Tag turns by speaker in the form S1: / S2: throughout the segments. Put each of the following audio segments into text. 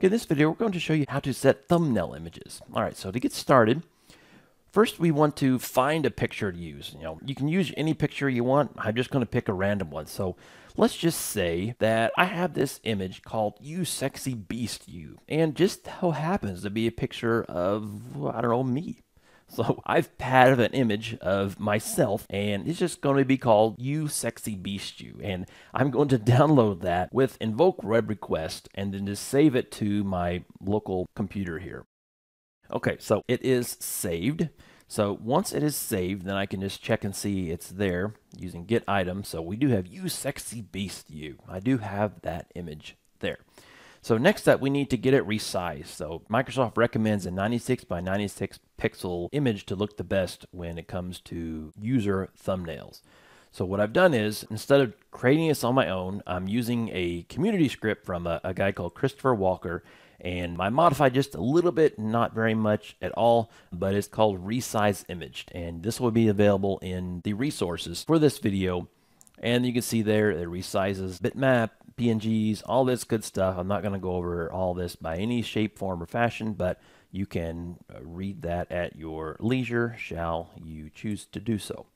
S1: In this video, we're going to show you how to set thumbnail images. All right, so to get started, first we want to find a picture to use. You know, you can use any picture you want. I'm just going to pick a random one. So let's just say that I have this image called You Sexy Beast You, and just how happens to be a picture of, I don't know, me. So I've added an image of myself and it's just going to be called You Sexy Beast You. And I'm going to download that with invoke web request and then just save it to my local computer here. Okay, so it is saved. So once it is saved, then I can just check and see it's there using get item. So we do have You Sexy Beast You. I do have that image there. So next up, we need to get it resized. So Microsoft recommends a 96 by 96 pixel image to look the best when it comes to user thumbnails. So what I've done is, instead of creating this on my own, I'm using a community script from a, a guy called Christopher Walker, and I modified just a little bit, not very much at all, but it's called Resize Imaged, and this will be available in the resources for this video. And you can see there, it resizes bitmap, PNGs, all this good stuff. I'm not going to go over all this by any shape, form, or fashion, but you can uh, read that at your leisure, shall you choose to do so.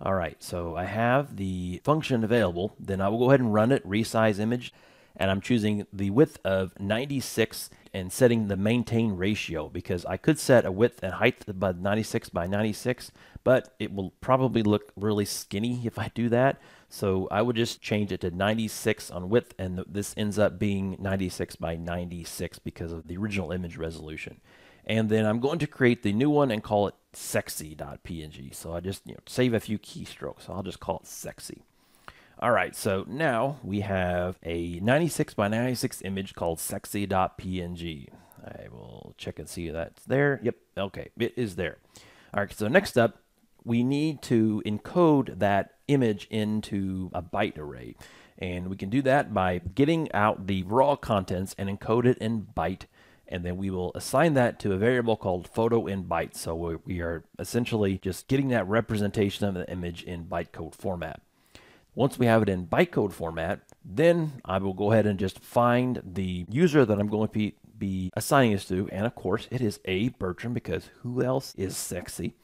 S1: All right, so I have the function available. Then I will go ahead and run it, resize image, and I'm choosing the width of 96 and setting the maintain ratio because I could set a width and height by 96 by 96, but it will probably look really skinny if I do that. So I would just change it to 96 on width, and this ends up being 96 by 96 because of the original image resolution. And then I'm going to create the new one and call it sexy.png. So I just you know, save a few keystrokes. I'll just call it sexy. All right, so now we have a 96 by 96 image called sexy.png. I will check and see that's there. Yep, okay, it is there. All right, so next up, we need to encode that image into a byte array. And we can do that by getting out the raw contents and encode it in byte. And then we will assign that to a variable called photo in byte. So we are essentially just getting that representation of the image in bytecode format. Once we have it in bytecode format, then I will go ahead and just find the user that I'm going to be, be assigning this to. And of course, it is A. Bertram because who else is sexy?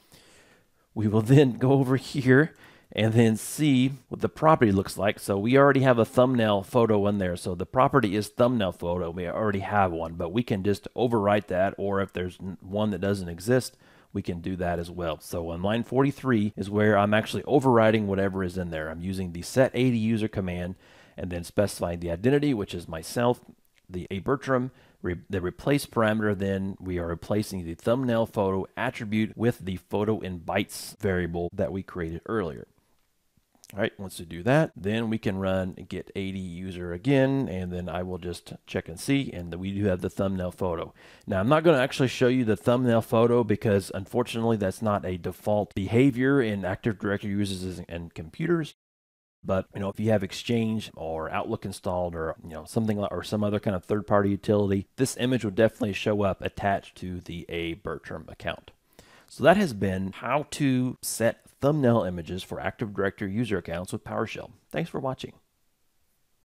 S1: We will then go over here and then see what the property looks like. So we already have a thumbnail photo in there. So the property is thumbnail photo. We already have one, but we can just overwrite that. Or if there's one that doesn't exist, we can do that as well. So on line 43 is where I'm actually overriding whatever is in there. I'm using the set AD user command and then specifying the identity, which is myself, the A Bertram, Re the replace parameter, then we are replacing the thumbnail photo attribute with the photo in bytes variable that we created earlier. All right, once we do that, then we can run get AD user again, and then I will just check and see, and we do have the thumbnail photo. Now, I'm not going to actually show you the thumbnail photo because unfortunately that's not a default behavior in Active Directory users and computers. But you know, if you have Exchange or Outlook installed, or you know something or some other kind of third-party utility, this image will definitely show up attached to the A Bertram account. So that has been how to set thumbnail images for Active Directory user accounts with PowerShell. Thanks for watching.